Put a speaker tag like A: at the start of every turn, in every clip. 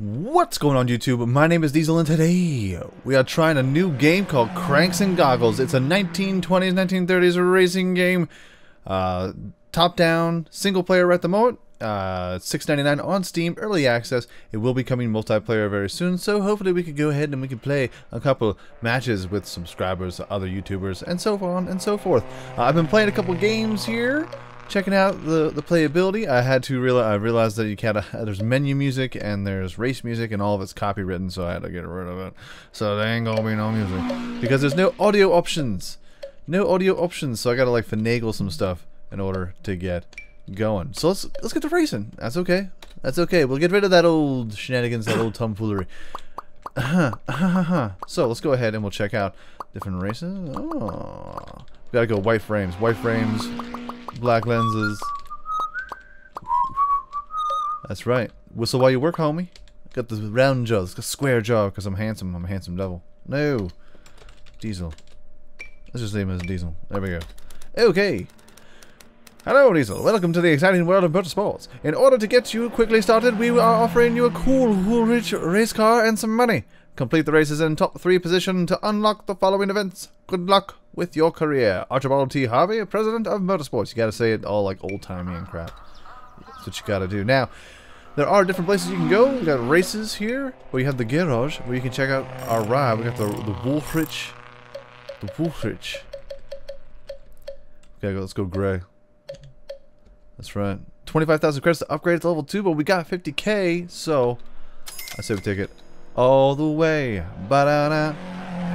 A: What's going on YouTube? My name is Diesel and today we are trying a new game called Cranks and Goggles. It's a 1920s, 1930s racing game. Uh, top down, single player at the moment. Uh, $6.99 on Steam, early access. It will be coming multiplayer very soon, so hopefully we could go ahead and we could play a couple matches with subscribers, other YouTubers, and so on and so forth. Uh, I've been playing a couple games here checking out the the playability, I had to realize I realized that you can uh, there's menu music and there's race music and all of it's copywritten, so I had to get rid of it. So there ain't gonna be no music because there's no audio options, no audio options. So I gotta like finagle some stuff in order to get going. So let's let's get to racing. That's okay. That's okay. We'll get rid of that old shenanigans, that old tomfoolery. so let's go ahead and we'll check out different races. Oh, gotta go white frames. White frames black lenses. That's right. Whistle while you work, homie. Got the round jaw, got square jaw because I'm handsome. I'm a handsome devil. No. Diesel. Let's just name him as Diesel. There we go. Okay. Hello, Diesel. Welcome to the exciting world of motorsports. In order to get you quickly started, we are offering you a cool, Woolrich race car and some money. Complete the races in top three position to unlock the following events. Good luck with your career. Archibald T. Harvey, President of Motorsports. You gotta say it all like old-timey and crap. That's what you gotta do. Now, there are different places you can go. We got races here, where you have the garage, where you can check out our ride. We got the the Woolrich, the Woolrich. Okay, let's go gray. That's right. 25,000 credits to upgrade to level 2, but we got 50k, so I say we take it all the way. Ba-da-da.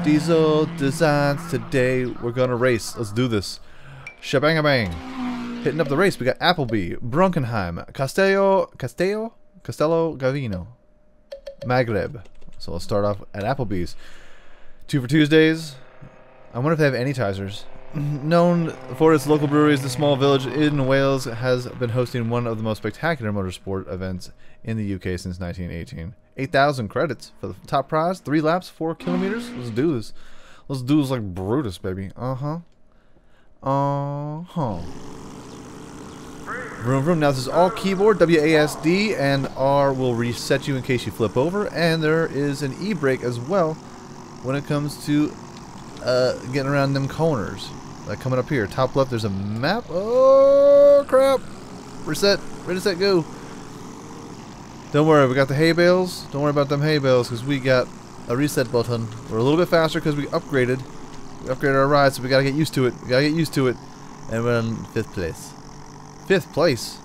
A: Diesel Designs. Today we're gonna race. Let's do this. Shabang bang. Hitting up the race. We got Appleby, Brunkenheim, Castello, Castello, Castello Gavino, Maghreb. So let's start off at Applebee's. Two for Tuesdays. I wonder if they have any tizers. Known for its local breweries, the small village in Wales has been hosting one of the most spectacular motorsport events in the UK since 1918. 8,000 credits for the top prize. Three laps, four kilometers. Let's do this. Let's do this like Brutus, baby. Uh-huh. Uh-huh. Room vroom. Now this is all keyboard, WASD, and R will reset you in case you flip over. And there is an E-brake as well when it comes to uh, getting around them corners. Like coming up here. Top left, there's a map. Oh, crap. Reset. Ready, set, go. Don't worry, we got the hay bales. Don't worry about them hay bales because we got a reset button. We're a little bit faster because we upgraded. We upgraded our ride, so we gotta get used to it. We gotta get used to it. And we're in fifth place. Fifth place?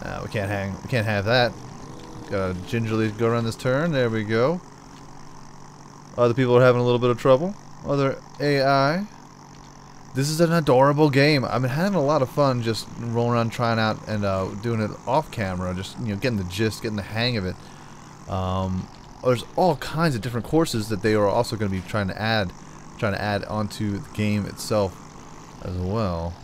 A: Uh, we can't hang. We can't have that. Gotta gingerly go around this turn. There we go. Other people are having a little bit of trouble. Other AI. This is an adorable game. I've been having a lot of fun just rolling around trying out and uh, doing it off camera, just you know getting the gist, getting the hang of it. Um, there's all kinds of different courses that they are also going to be trying to add, trying to add onto the game itself as well.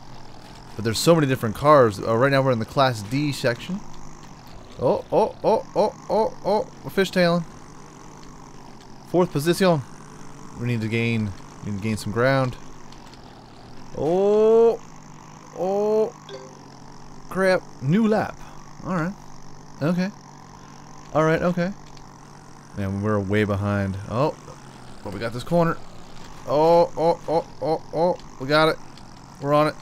A: But there's so many different cars. Uh, right now we're in the Class D section. Oh, oh, oh, oh, oh, oh, we're fishtailing. Fourth position. We need to gain, need to gain some ground. Oh. Oh. Crap. New lap. Alright. Okay. Alright, okay. Man, we're way behind. Oh. But we got this corner. Oh, oh, oh, oh, oh. We got it. We're on it.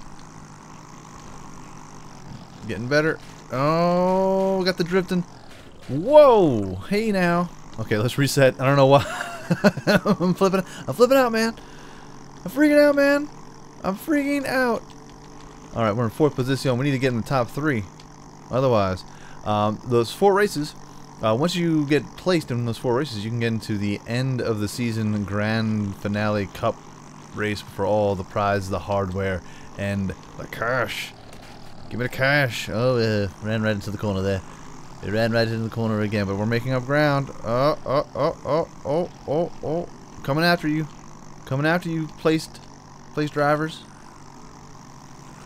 A: Getting better. Oh, we got the drifting. Whoa. Hey now. Okay, let's reset. I don't know why. I'm flipping. I'm flipping out, man. I'm freaking out, man. I'm freaking out. Alright, we're in fourth position. We need to get in the top three. Otherwise, um, those four races, uh, once you get placed in those four races, you can get into the end of the season grand finale cup race for all the prize, the hardware, and the cash. Give me the cash. Oh, uh, ran right into the corner there. It ran right into the corner again, but we're making up ground. Oh, oh, oh, oh, oh, oh, oh. Coming after you. Coming after you, placed place drivers.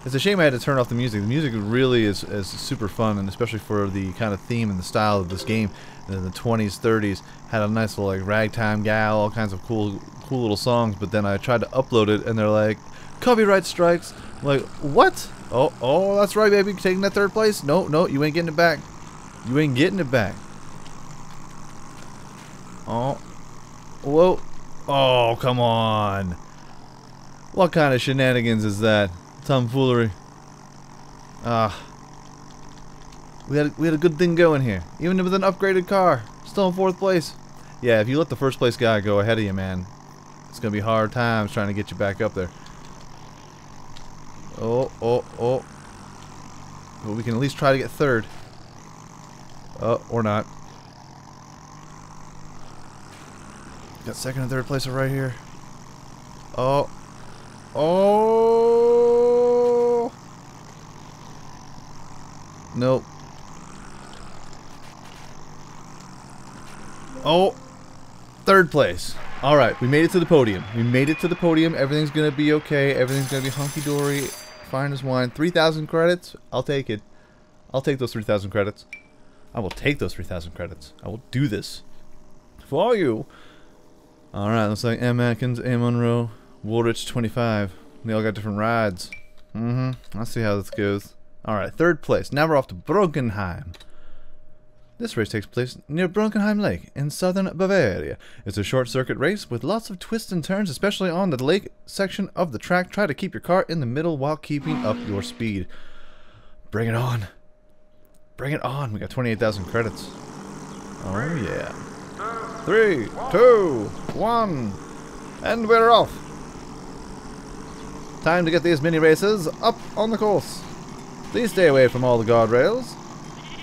A: It's a shame I had to turn off the music. The music really is, is super fun, and especially for the kind of theme and the style of this game. In the 20s, 30s, had a nice little like ragtime gal, all kinds of cool, cool little songs. But then I tried to upload it, and they're like, copyright strikes. I'm like, what? Oh, oh, that's right, baby, taking that third place. No, no, you ain't getting it back. You ain't getting it back. Oh. Whoa. Oh, come on. What kind of shenanigans is that? Tomfoolery. Ah. We had, we had a good thing going here. Even with an upgraded car. Still in fourth place. Yeah, if you let the first place guy go ahead of you, man, it's going to be hard times trying to get you back up there. Oh, oh, oh. But we can at least try to get third. Oh, or not. Got second and third place right here. Oh. Oh. Nope. Oh. Third place. Alright, we made it to the podium. We made it to the podium. Everything's to be okay. Everything's to be hunky-dory. Fine as wine. 3,000 credits? I'll take it. I'll take those 3,000 credits. I will take those 3,000 credits. I will do this. For you. Alright, looks like M. Atkins, A. Monroe, Woolrich 25. They all got different rides. Mm-hmm. I'll see how this goes. Alright, third place. Now we're off to Brunkenheim. This race takes place near Brunkenheim Lake in southern Bavaria. It's a short circuit race with lots of twists and turns, especially on the lake section of the track. Try to keep your car in the middle while keeping up your speed. Bring it on. Bring it on. We got 28,000 credits. Oh, yeah. Three, two, one, and we're off. Time to get these mini races up on the course. Please stay away from all the guardrails,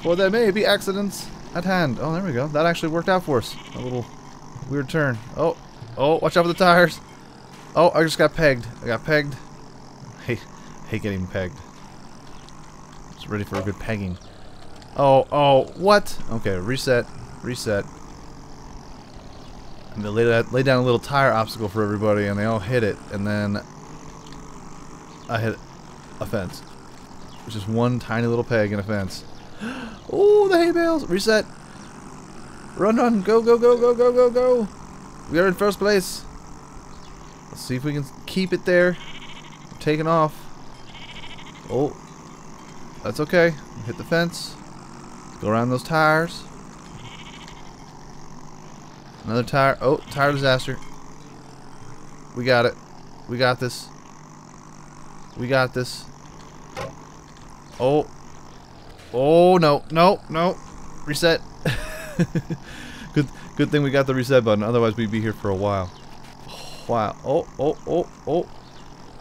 A: for there may be accidents at hand. Oh, there we go. That actually worked out for us. A little weird turn. Oh, oh, watch out for the tires. Oh, I just got pegged. I got pegged. Hate, hate getting pegged. Just ready for a good pegging. Oh, oh, what? Okay, reset, reset. And they laid, laid down a little tire obstacle for everybody, and they all hit it, and then I hit a fence. Which is one tiny little peg in a fence. oh, the hay bales! Reset! Run, run! Go, go, go, go, go, go, go! We are in first place. Let's see if we can keep it there. We're taking off. Oh. That's okay. Hit the fence. Go around those tires. Another tire. Oh, tire disaster. We got it. We got this. We got this. Oh. Oh, no. No, no. Reset. good good thing we got the reset button. Otherwise, we'd be here for a while. wow. Oh, oh, oh, oh.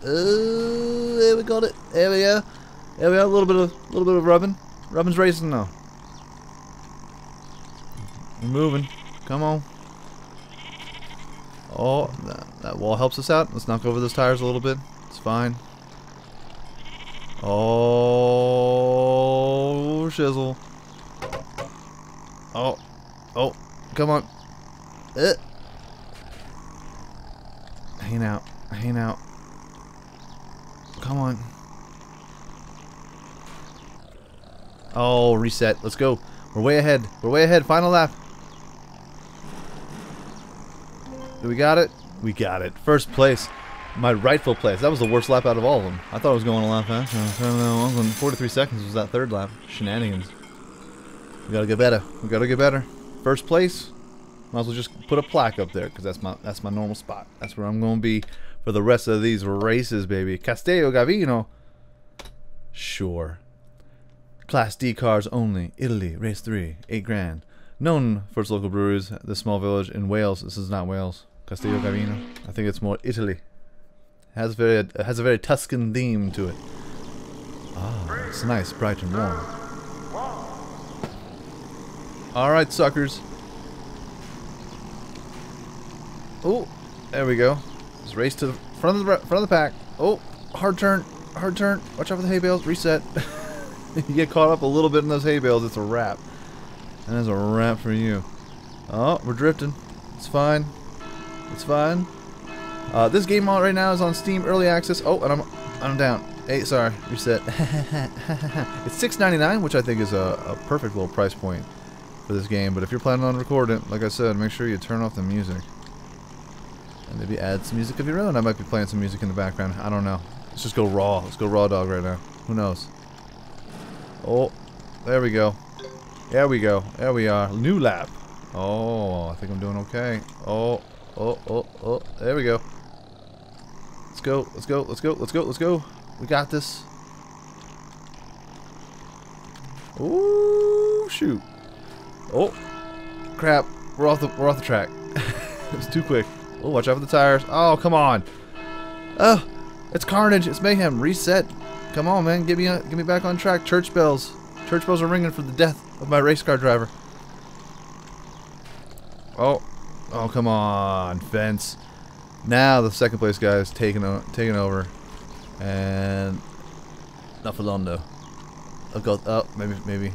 A: Uh, there we got it. There we go. There we go. A little bit of, a little bit of rubbing. Rubbing's racing now. We're moving. Come on. Oh, that, that wall helps us out. Let's knock over those tires a little bit. It's fine. Oh, shizzle. Oh, oh, come on. Uh. Hang out, hang out. Come on. Oh, reset. Let's go. We're way ahead. We're way ahead. Final lap. Do we got it? We got it. First place. My rightful place. That was the worst lap out of all of them. I thought I was going a lot faster. I don't know. 43 seconds was that third lap. Shenanigans. We gotta get better. We gotta get better. First place. Might as well just put a plaque up there because that's my that's my normal spot. That's where I'm gonna be for the rest of these races, baby. Castello Gavino. Sure. Class D cars only. Italy. Race 3. 8 grand. Known for its local breweries, this small village in Wales. This is not Wales. Castello Gavino. I think it's more Italy. Has very has a very Tuscan theme to it. Ah, it's nice, bright and warm. All right, suckers. Oh, there we go. Let's race to the front of the front of the pack. Oh, hard turn, hard turn. Watch out for the hay bales. Reset. you get caught up a little bit in those hay bales, it's a wrap. And that's a wrap for you. Oh, we're drifting. It's fine. It's fine. Uh, this game right now is on Steam Early Access. Oh, and I'm I'm down. Hey, sorry, reset. it's $6.99, which I think is a, a, perfect little price point for this game. But if you're planning on recording like I said, make sure you turn off the music. And maybe add some music of your own. I might be playing some music in the background. I don't know. Let's just go raw. Let's go raw dog right now. Who knows? Oh, there we go. There we go. There we are. New lap. Oh, I think I'm doing okay. Oh, oh, oh, oh. There we go. Let's go, let's go, let's go, let's go, let's go. We got this. Ooh, shoot. Oh, crap. We're off the we're off the track. it was too quick. Oh, watch out for the tires. Oh, come on. Oh, it's carnage. It's mayhem. Reset. Come on, man. Get me on, get me back on track. Church bells. Church bells are ringing for the death of my race car driver. Oh, oh, come on, fence. Now the second place guy is taking taking over, and though. I've got. Oh, maybe, maybe,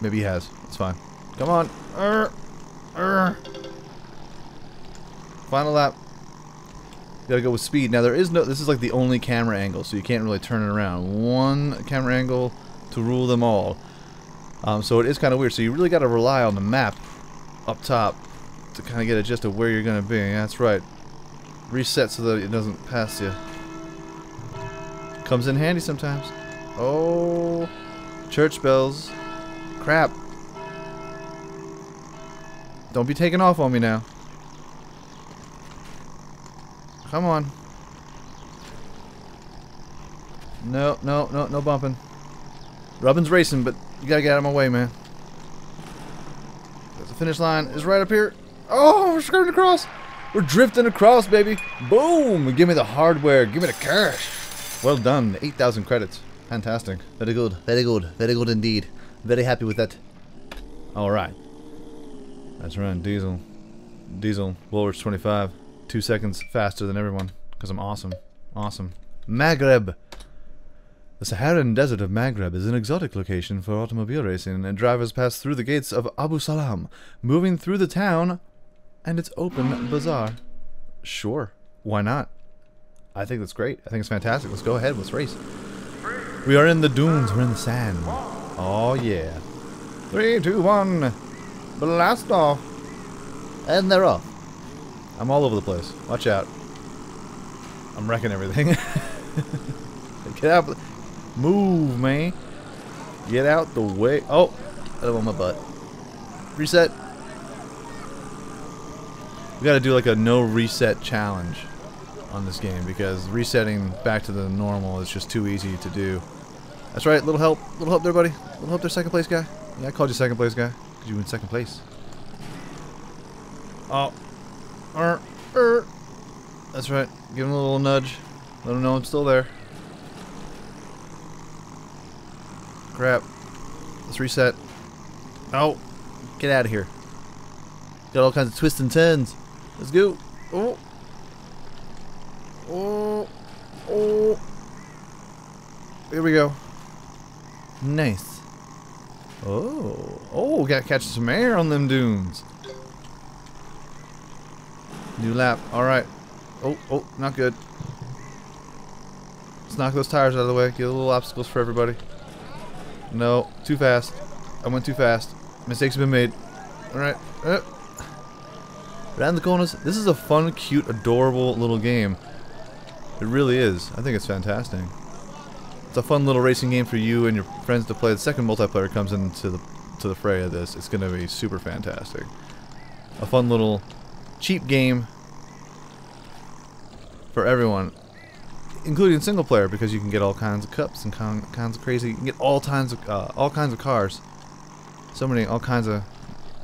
A: maybe he has. It's fine. Come on. Uh, uh. Final lap. Gotta go with speed. Now there is no. This is like the only camera angle, so you can't really turn it around. One camera angle to rule them all. Um, so it is kind of weird. So you really got to rely on the map up top to kind of get a gist of where you're gonna be. Yeah, that's right. Reset so that it doesn't pass you. Comes in handy sometimes. Oh, church bells. Crap. Don't be taking off on me now. Come on. No, no, no, no bumping. Rubbing's racing, but you gotta get out of my way, man. The finish line is right up here. Oh, we're skirting across. We're drifting across, baby. Boom! Give me the hardware. Give me the cash. Well done. 8,000 credits. Fantastic. Very good. Very good. Very good indeed. Very happy with that. Alright. That's right. Diesel. Diesel. Woolworths 25. Two seconds faster than everyone. Because I'm awesome. Awesome. Maghreb. The Saharan desert of Maghreb is an exotic location for automobile racing, and drivers pass through the gates of Abu Salam, moving through the town and its open bazaar. Sure, why not? I think that's great. I think it's fantastic. Let's go ahead. Let's race. We are in the dunes. We're in the sand. Oh, yeah. Three, two, one. Blast off. And they're off. I'm all over the place. Watch out. I'm wrecking everything. Get out. Move, man. Get out the way. Oh, I don't want my butt. Reset. We gotta do like a no reset challenge on this game because resetting back to the normal is just too easy to do. That's right, little help. Little help there, buddy. Little help there, second place guy. Yeah, I called you second place guy because you were in second place. Oh. Er, er. That's right. Give him a little nudge. Let him know I'm still there. Crap. Let's reset. Oh. Get out of here. Got all kinds of twists and turns. Let's go. Oh. Oh. Oh. Here we go. Nice. Oh. Oh, gotta catch some air on them dunes. New lap. Alright. Oh, oh, not good. Let's knock those tires out of the way. Get a little obstacles for everybody. No, too fast. I went too fast. Mistakes have been made. Alright. Uh. Around the corners. This is a fun, cute, adorable little game. It really is. I think it's fantastic. It's a fun little racing game for you and your friends to play. The second multiplayer comes into the to the fray of this. It's going to be super fantastic. A fun little cheap game for everyone including single player because you can get all kinds of cups and kinds of crazy. You can get all kinds of uh, all kinds of cars. So many, all kinds of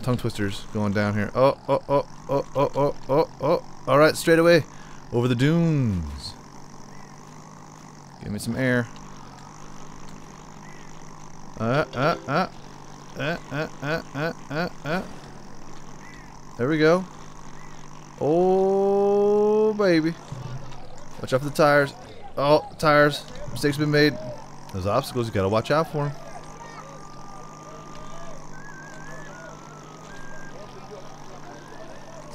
A: tongue twisters going down here. Oh, oh, oh, oh, oh, oh, oh, oh. All right, straight away over the dunes. Give me some air. Uh, uh, uh. Uh, uh, uh, uh, uh, uh. There we go. Oh, baby. Watch out for the tires. Oh, tires. Mistakes have been made. Those obstacles, you gotta watch out for them.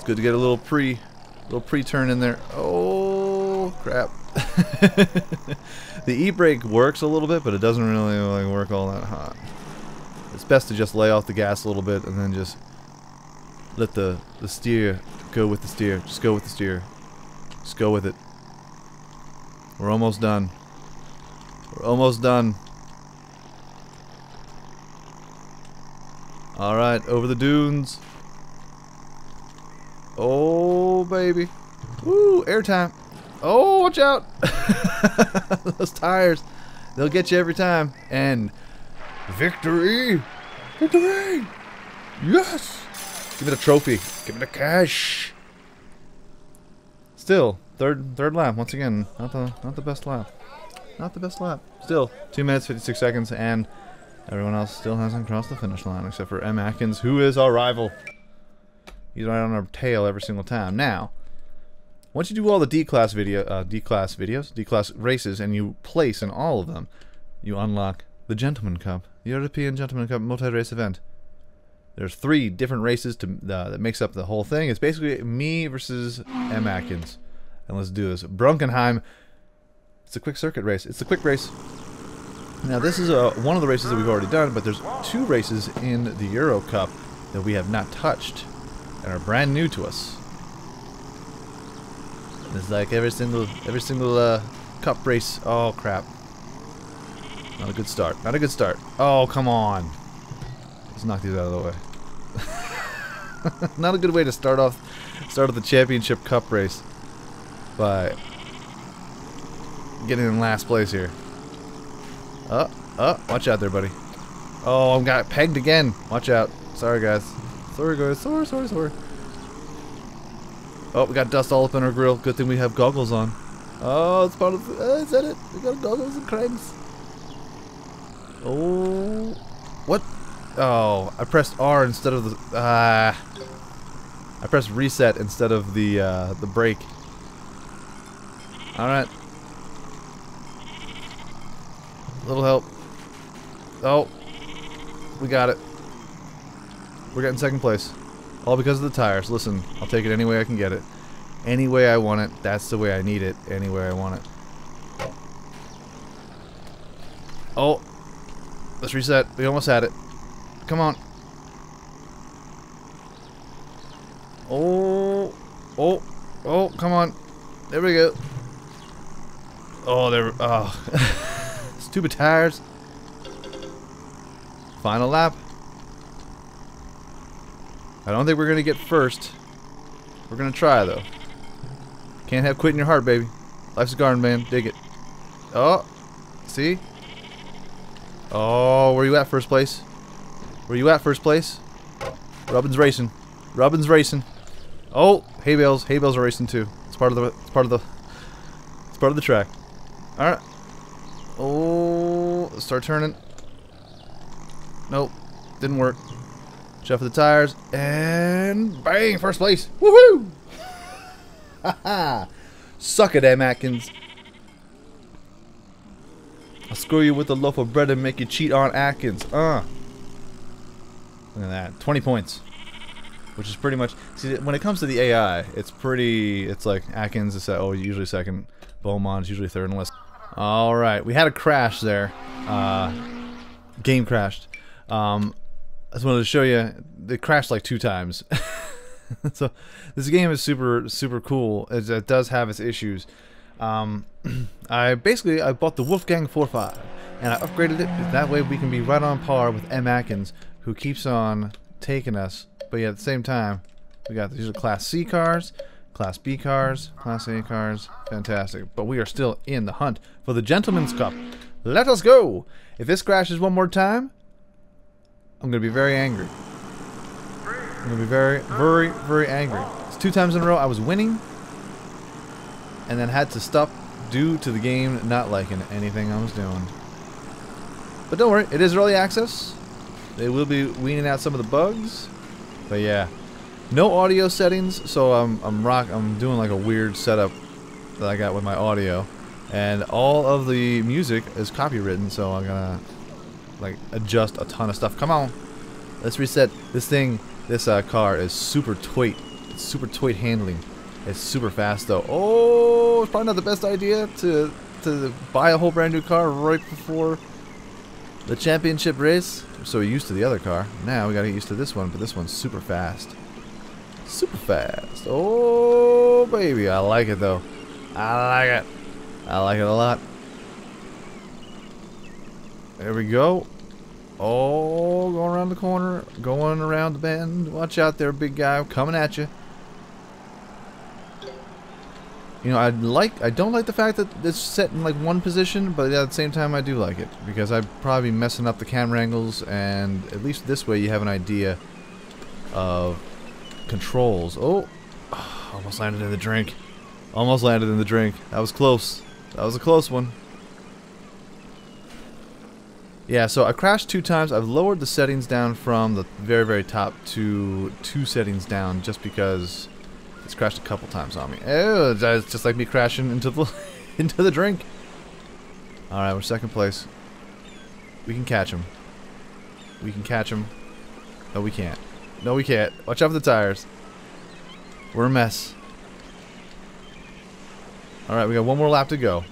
A: It's good to get a little pre, little pre-turn in there. Oh, crap. the e-brake works a little bit, but it doesn't really like, work all that hot. It's best to just lay off the gas a little bit and then just let the, the steer go with the steer. Just go with the steer. Just go with it. We're almost done. We're almost done. Alright, over the dunes. Oh, baby. Woo, airtime. Oh, watch out. Those tires. They'll get you every time. And victory. Victory. Yes. Give it a trophy. Give it a cash. Still, third third lap once again. Not the not the best lap. Not the best lap. Still, two minutes fifty six seconds, and everyone else still hasn't crossed the finish line except for M Atkins, who is our rival. He's right on our tail every single time. Now, once you do all the D class video, uh, D class videos, D class races, and you place in all of them, you unlock the Gentleman Cup, the European Gentleman Cup multi-race event. There's three different races to uh, that makes up the whole thing. It's basically me versus M Atkins, and let's do this. Brunkenheim. It's a quick circuit race. It's a quick race. Now this is a, one of the races that we've already done, but there's two races in the Euro Cup that we have not touched and are brand new to us. It's like every single every single uh, cup race. Oh crap! Not a good start. Not a good start. Oh come on! Let's knock these out of the way. Not a good way to start off start off the championship cup race by getting in last place here. Oh, oh, watch out there, buddy. Oh, I'm got pegged again. Watch out. Sorry, guys. Sorry, guys. Sorry, sorry, sorry. Oh, we got dust all up in our grill. Good thing we have goggles on. Oh, it's part of. Uh, is that it? We got goggles and cranks. Oh, what? Oh, I pressed R instead of the. Ah. Uh, I pressed reset instead of the uh, the brake. All right. Little help. Oh, we got it. We're getting second place. All because of the tires. Listen, I'll take it any way I can get it. Any way I want it, that's the way I need it. Any way I want it. Oh. Let's reset. We almost had it. Come on. Oh. Oh. Oh, come on. There we go. Oh, there. Oh. Stupid tires. Final lap. I don't think we're going to get first. We're going to try, though. Can't have quit in your heart, baby. Life's a garden, man. Dig it. Oh. See? Oh, where you at first place? Where you at first place? Rubbing's racing. Rubbing's racing. Oh, hay bales. Hay bales are racing too. It's part of the. It's part of the. It's part of the track. All right. Oh, start turning. Nope, didn't work. For the tires and bang! First place. Woohoo! Haha! Suck it, M. Atkins. I'll screw you with a loaf of bread and make you cheat on Atkins. Uh. Look at that. 20 points. Which is pretty much... See, when it comes to the AI, it's pretty... It's like Atkins is oh, usually second. Beaumont's usually third unless... Alright, we had a crash there. Uh, game crashed. Um, I just wanted to show you. It crashed like two times. so this game is super super cool. It, it does have its issues. Um, I basically I bought the Wolfgang 4.5 and I upgraded it. That way we can be right on par with M Atkins, who keeps on taking us. But at the same time, we got these are Class C cars, Class B cars, Class A cars. Fantastic. But we are still in the hunt for the Gentleman's Cup. Let us go! If this crashes one more time, I'm gonna be very angry. I'm gonna be very, very, very angry. It's two times in a row I was winning, and then had to stop due to the game not liking anything I was doing. But don't worry, it is early access. They will be weaning out some of the bugs. But yeah, no audio settings, so I'm I'm rock I'm doing like a weird setup that I got with my audio, and all of the music is copywritten, so I'm gonna like adjust a ton of stuff. Come on, let's reset this thing. This uh, car is super twit. It's super twit handling. It's super fast though. Oh, it's probably not the best idea to to buy a whole brand new car right before the championship race. So so used to the other car. Now we gotta get used to this one, but this one's super fast. Super fast. Oh baby, I like it though. I like it. I like it a lot. There we go. Oh, going around the corner, going around the bend. Watch out there, big guy, coming at you. You know, I like, I don't like the fact that it's set in like one position, but at the same time, I do like it because I'd probably messing up the camera angles, and at least this way, you have an idea of controls. Oh, almost landed in the drink. Almost landed in the drink. That was close. That was a close one. Yeah, so I crashed two times. I've lowered the settings down from the very, very top to two settings down just because it's crashed a couple times on me. Oh, it's just like me crashing into the into the drink. All right, we're second place. We can catch him. We can catch him. No, we can't. No, we can't. Watch out for the tires. We're a mess. All right, we got one more lap to go.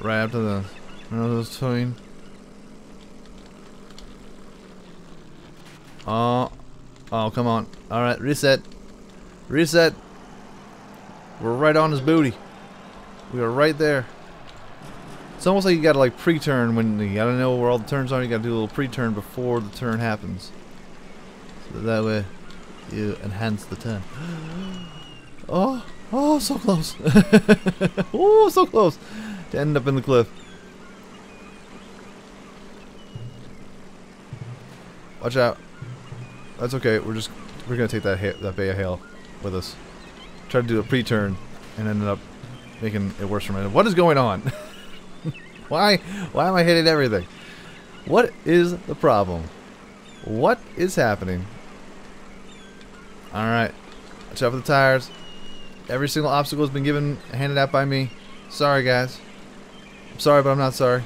A: Right after the another towing. Oh, oh, come on. All right, reset. Reset. We're right on his booty. We are right there. It's almost like you gotta like pre-turn when you gotta know where all the turns are. You gotta do a little pre-turn before the turn happens. So that way you enhance the turn. Oh, oh, so close. oh, so close to end up in the cliff. Watch out. That's okay. We're just we're gonna take that ha that bay of hail with us. Try to do a pre-turn and ended up making it worse for me. What is going on? why why am I hitting everything? What is the problem? What is happening? All right. Watch out for the tires. Every single obstacle has been given handed out by me. Sorry guys. I'm sorry, but I'm not sorry.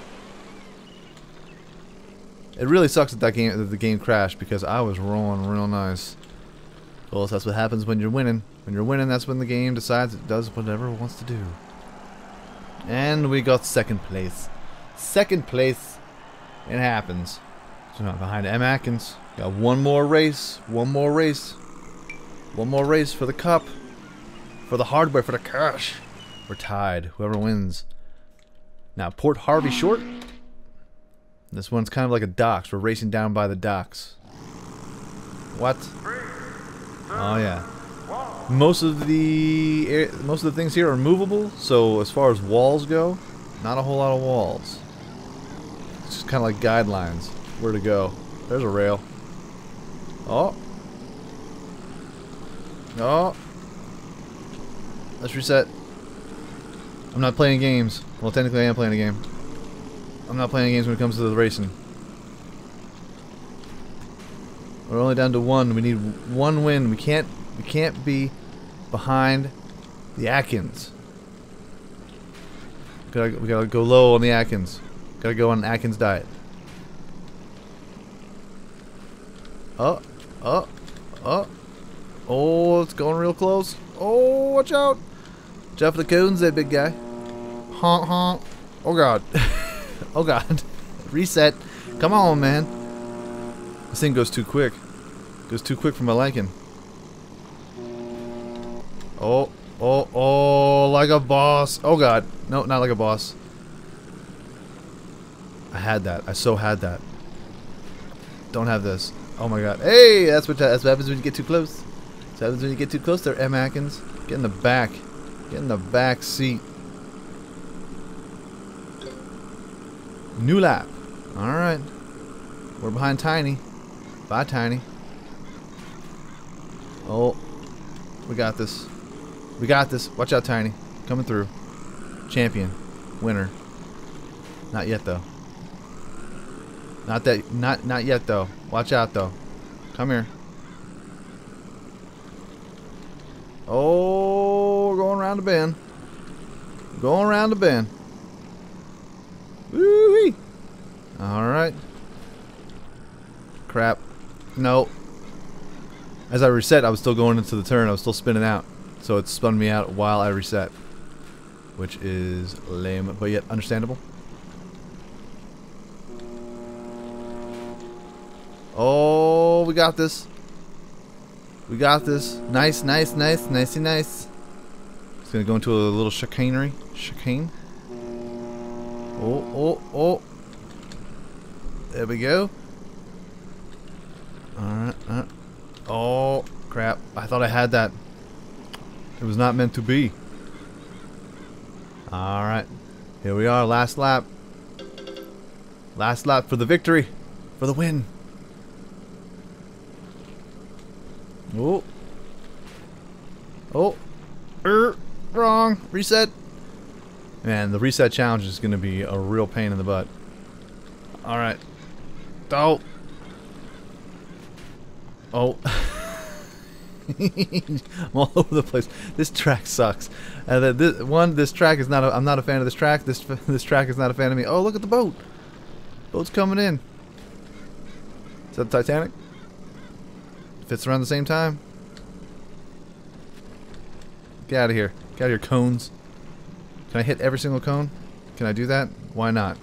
A: It really sucks that that game that the game crashed because I was rolling real nice. Well, that's what happens when you're winning. When you're winning, that's when the game decides it does whatever it wants to do. And we got second place. Second place. It happens. So not behind M. Atkins. Got one more race. One more race. One more race for the cup. For the hardware, for the cash. We're tied. Whoever wins. Now, Port Harvey short. This one's kind of like a docks. We're racing down by the docks. What? Oh yeah. Most of the most of the things here are movable, so as far as walls go, not a whole lot of walls. It's just kind of like guidelines where to go. There's a rail. Oh. Oh. Let's reset. I'm not playing games. Well, technically I am playing a game. I'm not playing games when it comes to the racing. We're only down to one. We need one win. We can't we can't be behind the Atkins. Gotta, we gotta go low on the Atkins. Gotta go on Atkins diet. Oh, oh, oh. Oh, it's going real close. Oh, watch out. Jeff the cones, that big guy. Honk, honk. Oh, God. oh, God. Reset. Come on, man. This thing goes too quick. Goes too quick for my liking. Oh, oh, oh, like a boss. Oh, God. No, not like a boss. I had that. I so had that. Don't have this. Oh, my God. Hey, that's what, that's what happens when you get too close. That's what happens when you get too close there, M. Atkins. Get in the back. Get in the back seat. New lap. Alright. We're behind Tiny. Bye, Tiny. Oh. We got this. We got this. Watch out, Tiny. Coming through. Champion. Winner. Not yet, though. Not that. Not not yet, though. Watch out, though. Come here. Oh, going around the bend. Going around the bend. Alright. Crap. No. As I reset, I was still going into the turn. I was still spinning out. So it spun me out while I reset. Which is lame, but yet understandable. Oh, we got this. We got this. Nice, nice, nice, nicey nice. It's gonna go into a little chicanery. Chicane. Oh, oh, oh. There we go. Alright. Uh, oh, crap. I thought I had that. It was not meant to be. Alright. Here we are. Last lap. Last lap for the victory. For the win. Oh. Oh. Er, wrong. Reset. Man, the reset challenge is going to be a real pain in the butt. Alright. Oh. Oh. I'm all over the place. This track sucks. Uh, this, one, this track is not. A, I'm not a fan of this track. This this track is not a fan of me. Oh, look at the boat. Boat's coming in. Is that the Titanic? Fits around the same time. Get out of here. Get out of here, cones. Can I hit every single cone? Can I do that? Why not?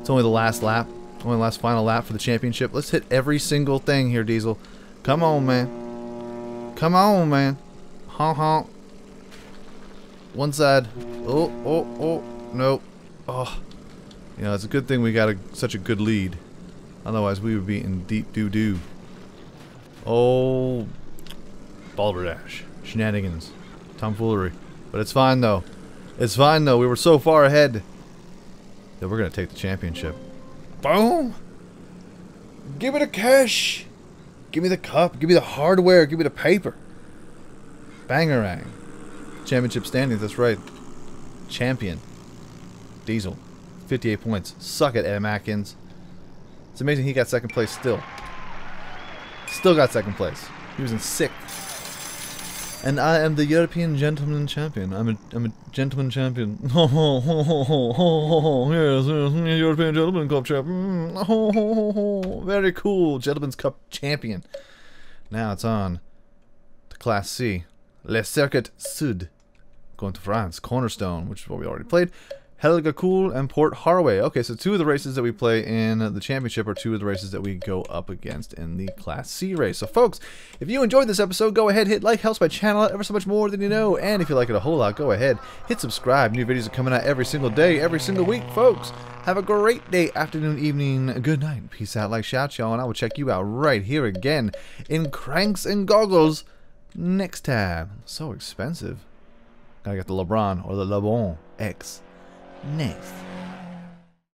A: It's only the last lap. The last final lap for the championship. Let's hit every single thing here, Diesel. Come on, man. Come on, man. Honk, honk. One side. Oh, oh, oh. Nope. Oh. You know, it's a good thing we got a, such a good lead. Otherwise, we would be in deep doo-doo. Oh. Balderdash. Shenanigans. Tomfoolery. But it's fine, though. It's fine, though. We were so far ahead that we're going to take the championship. Boom! Give me the cash! Give me the cup. Give me the hardware. Give me the paper. Bangarang. Championship standings, that's right. Champion. Diesel. 58 points. Suck it, M. Atkins. It's amazing he got second place still. Still got second place. He was in sixth. And I am the European Gentleman Champion. I'm a, I'm a Gentleman Champion. yes, yes, European Gentleman Cup Champion. Mm, Very cool. Gentleman's Cup Champion. Now it's on to Class C. Le Circuit Sud. Going to France. Cornerstone, which is what we already played. Helgoland and Port Harway. Okay, so two of the races that we play in the championship are two of the races that we go up against in the Class C race. So, folks, if you enjoyed this episode, go ahead, hit like, helps my channel out ever so much more than you know. And if you like it a whole lot, go ahead, hit subscribe. New videos are coming out every single day, every single week, folks. Have a great day, afternoon, evening, good night. Peace out, like, shout, y'all, and I will check you out right here again in Cranks and Goggles next time. So expensive. Gotta get the LeBron or the LeBron X next.